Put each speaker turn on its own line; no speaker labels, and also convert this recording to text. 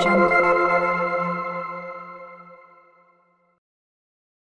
Jungle.